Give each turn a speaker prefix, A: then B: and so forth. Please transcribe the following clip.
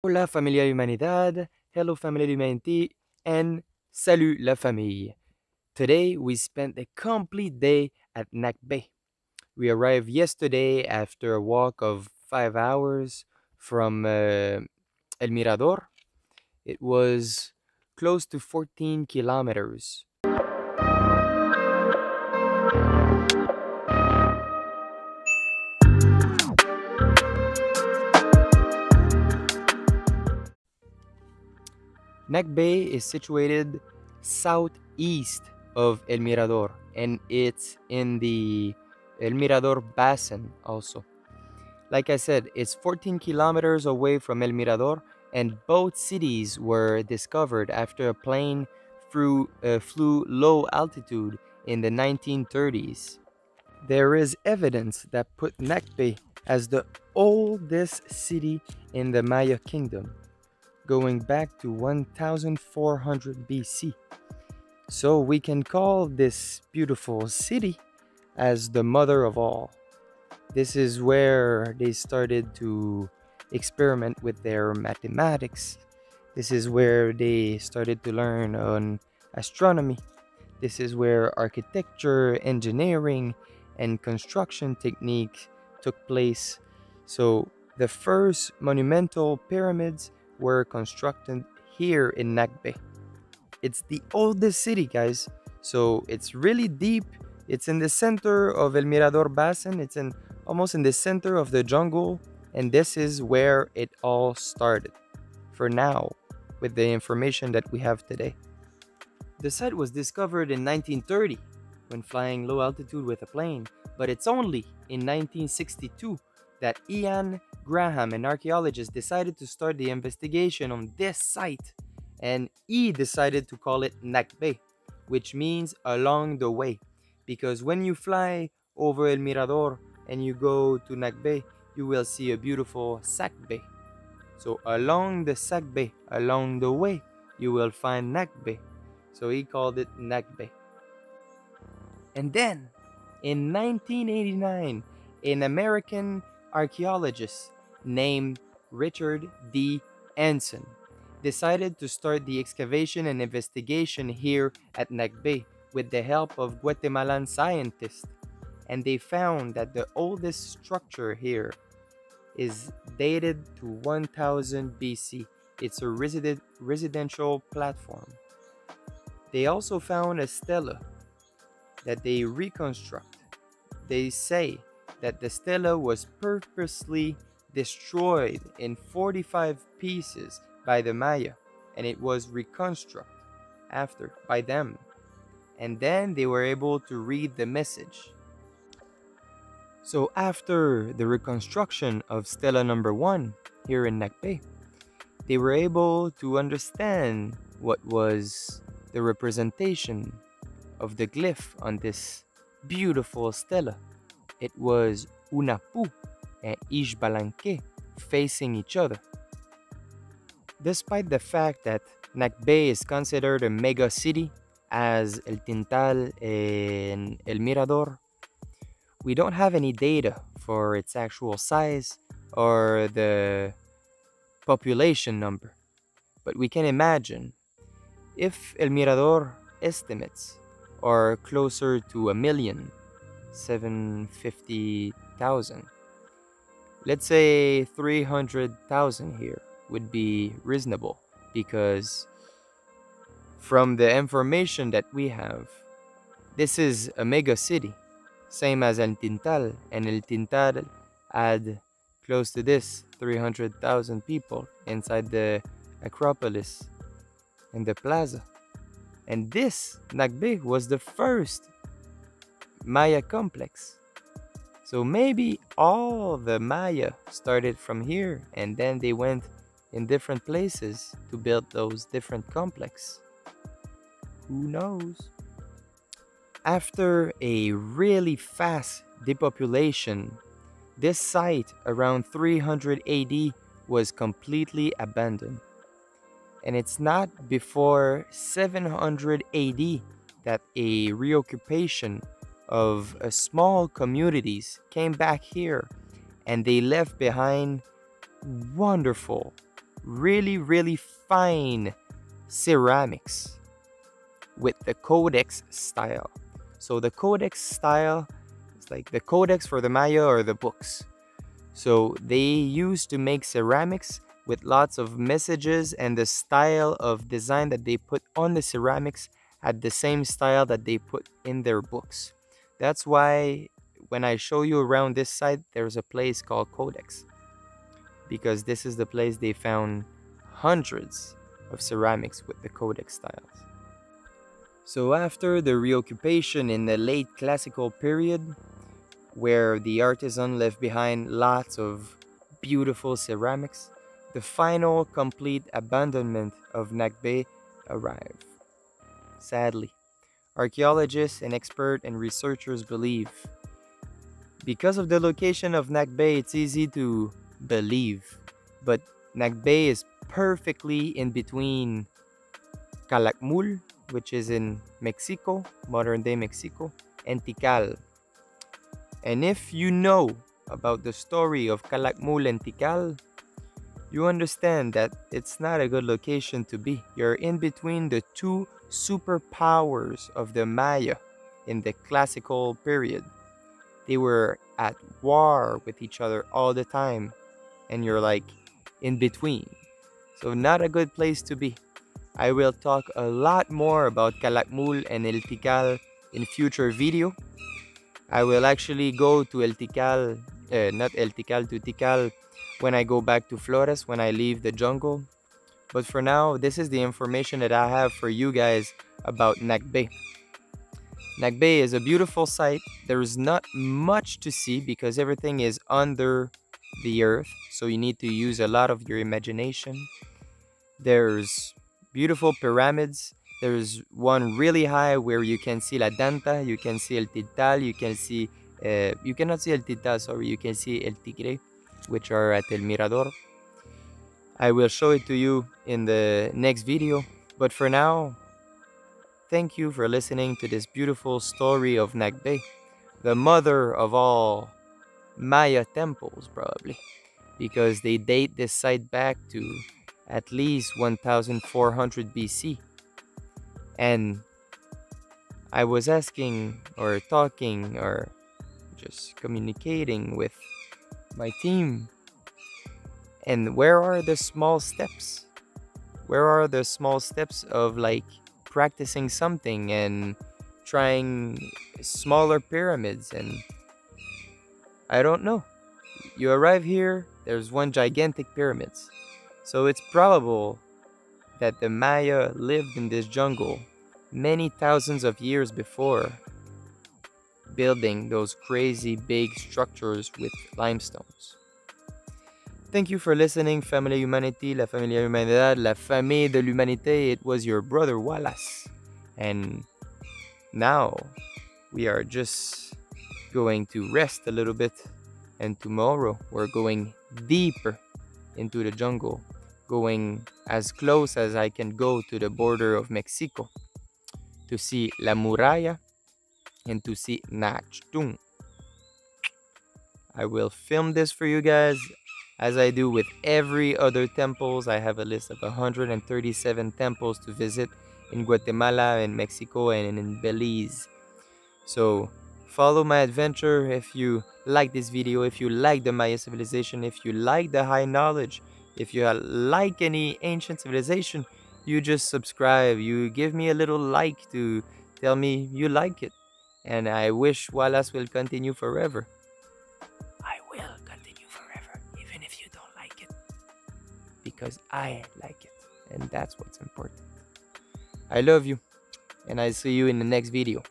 A: Hola familia humanidad, hello familia humanity, and salut la famille. Today we spent a complete day at Nakbe. We arrived yesterday after a walk of five hours from uh, El Mirador. It was close to 14 kilometers. Nakbe is situated southeast of El Mirador and it's in the El Mirador Basin also. Like I said, it's 14 kilometers away from El Mirador and both cities were discovered after a plane flew, uh, flew low altitude in the 1930s. There is evidence that put Nakbe as the oldest city in the Maya kingdom going back to 1400 BC. So we can call this beautiful city as the mother of all. This is where they started to experiment with their mathematics. This is where they started to learn on astronomy. This is where architecture, engineering, and construction technique took place. So the first monumental pyramids were constructed here in Nakbe. It's the oldest city, guys. So it's really deep. It's in the center of El Mirador Basin. It's in almost in the center of the jungle. And this is where it all started. For now, with the information that we have today. The site was discovered in 1930 when flying low altitude with a plane, but it's only in 1962 that Ian Graham, an archaeologist, decided to start the investigation on this site, and he decided to call it Nakbe, which means along the way. Because when you fly over El Mirador and you go to Nakbe, you will see a beautiful Sakbe. So along the Sakbe, along the way, you will find Nakbe. So he called it Nakbe. And then, in 1989, an American archaeologist named Richard D. Hansen decided to start the excavation and investigation here at Nakbe with the help of Guatemalan scientists. And they found that the oldest structure here is dated to 1000 BC. It's a resident, residential platform. They also found a stela that they reconstruct. They say that the stela was purposely destroyed in 45 pieces by the Maya and it was reconstructed after by them. And then they were able to read the message. So after the reconstruction of Stela number 1 here in Nakbe, they were able to understand what was the representation of the glyph on this beautiful stela. It was Hunahpu and Ixbalanque facing each other. Despite the fact that Nakbe is considered a mega city as El Tintal and El Mirador, we don't have any data for its actual size or the population number. But we can imagine if El Mirador estimates are closer to a million, 750,000. Let's say 300,000 here would be reasonable because from the information that we have, this is a mega city, same as El Tintal, and El Tintal had close to this 300,000 people inside the Acropolis and the plaza. And this, Nakbe was the first Maya complex. So maybe all the Maya started from here and then they went in different places to build those different complexes. Who knows? After a really fast depopulation, this site around 300 AD was completely abandoned. And it's not before 700 AD that a reoccupation of uh, small communities came back here and they left behind wonderful really, really fine ceramics with the codex style. So the codex style is like the codex for the Maya or the books. So they used to make ceramics with lots of messages and the style of design that they put on the ceramics had the same style that they put in their books. That's why when I show you around this site, there's a place called Codex. Because this is the place they found hundreds of ceramics with the Codex styles. So after the reoccupation in the late classical period, where the artisan left behind lots of beautiful ceramics, the final complete abandonment of Nakbe arrived. Sadly, archaeologists and experts and researchers believe because of the location of Nakbe, it's easy to believe, but Nakbe is perfectly in between Calakmul which is in Mexico, modern day Mexico, and Tikal. And if you know about the story of Calakmul and Tikal, you understand that it's not a good location to be. You're in between the two superpowers of the Maya in the classical period. They were at war with each other all the time, and you're like in between. So, not a good place to be. I will talk a lot more about Calakmul and El Tikal in future video. I will actually go to El Tikal, uh, not El Tikal, to Tikal when I go back to Flores, when I leave the jungle. But for now, this is the information that I have for you guys about Nakbe. Nakbe is a beautiful site. There is not much to see because everything is under the earth, so you need to use a lot of your imagination. There's beautiful pyramids. There's one really high where you can see La Danta, you can see El Tintal, you can see, uh, you cannot see El Tintal, sorry, you can see El Tigre, which are at El Mirador. I will show it to you in the next video, but for now, thank you for listening to this beautiful story of Nakbe, the mother of all Maya temples, probably, because they date this site back to at least 1400 BC. And I was asking or talking or just communicating with my team. And where are the small steps? Where are the small steps of like practicing something and trying smaller pyramids? And I don't know. You arrive here, there's one gigantic pyramids. So it's probable that the Maya lived in this jungle many thousands of years before building those crazy big structures with limestones. Thank you for listening, Family Humanity, La Familia Humanidad, La Famille de l'Humanité. It was your brother Wallace. And now we are just going to rest a little bit. And tomorrow we're going deeper into the jungle going as close as I can go to the border of Mexico to see La Muralla and to see Naachtun. I will film this for you guys as I do with every other temples. I have a list of 137 temples to visit in Guatemala and Mexico and in Belize. So follow my adventure if you like this video, if you like the Maya civilization, if you like the high knowledge, if you like any ancient civilization, you just subscribe. You give me a little like to tell me you like it. And I wish Wallace will continue forever. Because I like it. And that's what's important. I love you. And I see you in the next video.